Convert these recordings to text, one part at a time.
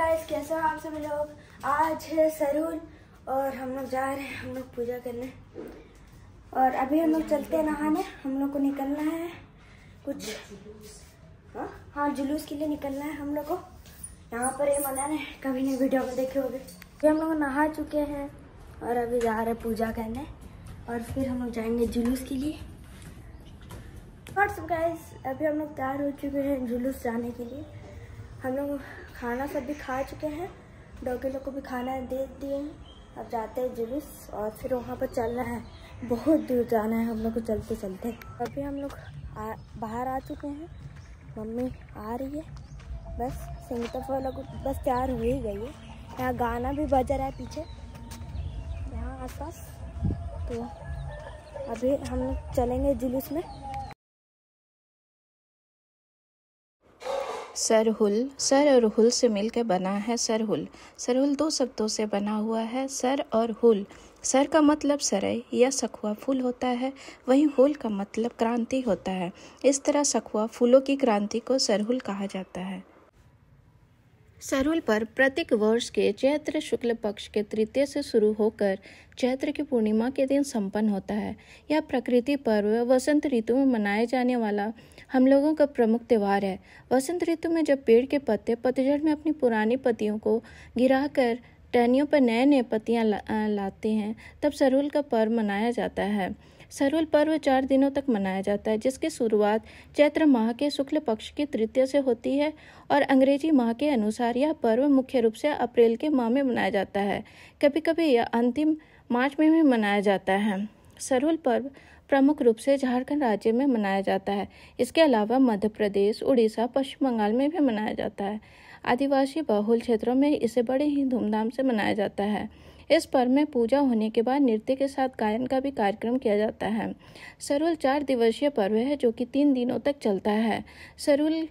Guys कैसे हो आप सभी लोग? आज है सरूल और हम लोग जा रहे हैं, हम लोग पूजा करने। और अभी हम लोग चलते हैं नहाने, हम लोग को निकलना है कुछ। हाँ? हाँ जुलूस के लिए निकलना है हम लोग को। यहाँ पर ये मना है, कभी नहीं वीडियो में देखे होगे। अभी हम लोग नहा चुके हैं और अभी जा रहे हैं पूजा करने। और फिर हम लोग जाएँगे जुलूस के लिए। और सब गाइस अभी हम लोग तैयार हो चुके हैं जुलूस जाने के लिए। हम लोग खाना सब भी खा चुके हैं। डॉगी लोग को भी खाना दे दिए हैं। अब जाते हैं जुलूस और फिर वहाँ पर चलना है। बहुत दूर जाना है हम लोग को चलते चलते। अभी हम लोग बाहर आ चुके हैं। मम्मी आ रही है। बस संगीता वाला को बस तैयार हो ही गई है। यहाँ गाना भी बज रहा है पीछे। यहाँ आसपास। तो अभी हम लोग चलेंगे जुलूस में। सरहुल सर और हुल से मिलकर बना है सरहुल सरहुल दो शब्दों से बना हुआ है, सर और हुल। सर का मतलब सरय या सखुआ फूल होता है, वहीं हुल का मतलब क्रांति होता है। इस तरह सखुआ फूलों की क्रांति को सरहुल कहा जाता है। सरुल पर प्रत्येक वर्ष के चैत्र शुक्ल पक्ष के तृतीय से शुरू होकर चैत्र की पूर्णिमा के दिन संपन्न होता है। यह प्रकृति पर्व वसंत ऋतु में मनाया जाने वाला हम लोगों का प्रमुख त्यौहार है। वसंत ऋतु में जब पेड़ के पत्ते पतझड़ में अपनी पुरानी पत्तियों को गिराकर टहनियों पर नए नए पत्तियाँ ला, लाते हैं तब सरुल का पर्व मनाया जाता है। सरुल पर्व चार दिनों तक मनाया जाता है, जिसकी शुरुआत चैत्र माह के शुक्ल पक्ष की तृतीय से होती है और अंग्रेज़ी माह के अनुसार यह पर्व मुख्य रूप से अप्रैल के माह में मनाया जाता है। कभी कभी यह अंतिम मार्च में भी मनाया जाता है। सरुल पर्व प्रमुख रूप से झारखंड राज्य में मनाया जाता है। इसके अलावा मध्य प्रदेश, उड़ीसा, पश्चिम बंगाल में भी मनाया जाता है। आदिवासी बहुल क्षेत्रों में इसे बड़े ही धूमधाम से मनाया जाता है। इस पर्व में पूजा होने के बाद नृत्य के साथ गायन का भी कार्यक्रम किया जाता है। सरुल चार दिवसीय पर्व है, जो कि तीन दिनों तक चलता है। सरुल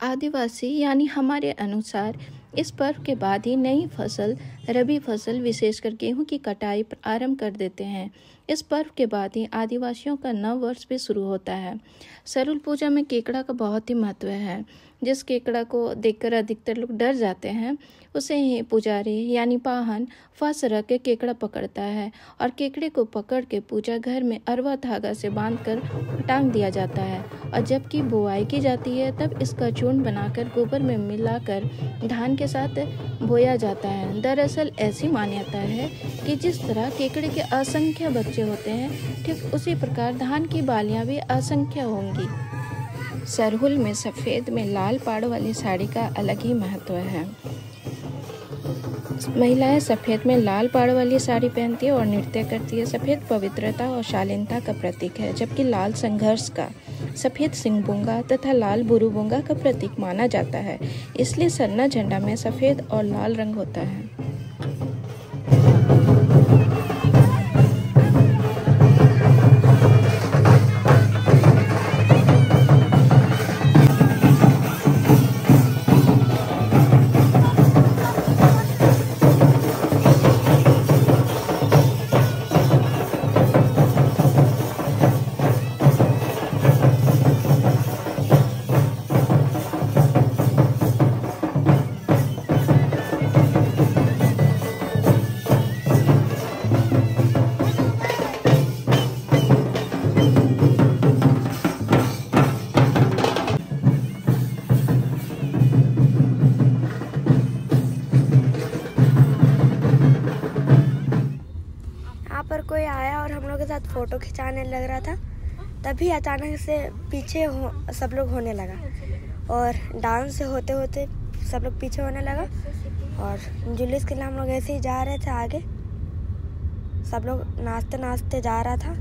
आदिवासी, यानी हमारे अनुसार, इस पर्व के बाद ही नई फ़सल, रबी फ़सल, विशेषकर गेहूँ की कटाई आरंभ कर देते हैं। इस पर्व के बाद ही आदिवासियों का नव वर्ष भी शुरू होता है। सरुल पूजा में केकड़ा का बहुत ही महत्व है। जिस केकड़ा को देखकर अधिकतर लोग डर जाते हैं, उसे ही पुजारी यानी पाहन फंस रख के केकड़ा पकड़ता है और केकड़े को पकड़ के पूजा घर में अरवा धागा से बांधकर टांग दिया जाता है। और जबकि बुआई की जाती है, तब इसका चूर्ण बनाकर गोबर में मिलाकर धान के साथ बोया जाता है। दरअसल ऐसी मान्यता है कि जिस तरह केकड़े के असंख्य बच्चे होते हैं, ठीक उसी प्रकार धान की बालियाँ भी असंख्य होंगी। सरहुल में सफ़ेद में लाल पाड़ वाली साड़ी का अलग ही महत्व है। महिलाएँ सफ़ेद में लाल पाड़ वाली साड़ी पहनती है और नृत्य करती है। सफ़ेद पवित्रता और शालीनता का प्रतीक है, जबकि लाल संघर्ष का, सफ़ेद सिंहबुंगा तथा लाल बुरुबुंगा का प्रतीक माना जाता है। इसलिए सरना झंडा में सफ़ेद और लाल रंग होता है। फ़ोटो खिंचाने लग रहा था, तभी अचानक से पीछे हो, सब लोग होने लगा। और डांस होते होते सब लोग पीछे होने लगा और जुलूस के लिए हम लोग ऐसे ही जा रहे थे आगे। सब लोग नाचते नाचते जा रहा था।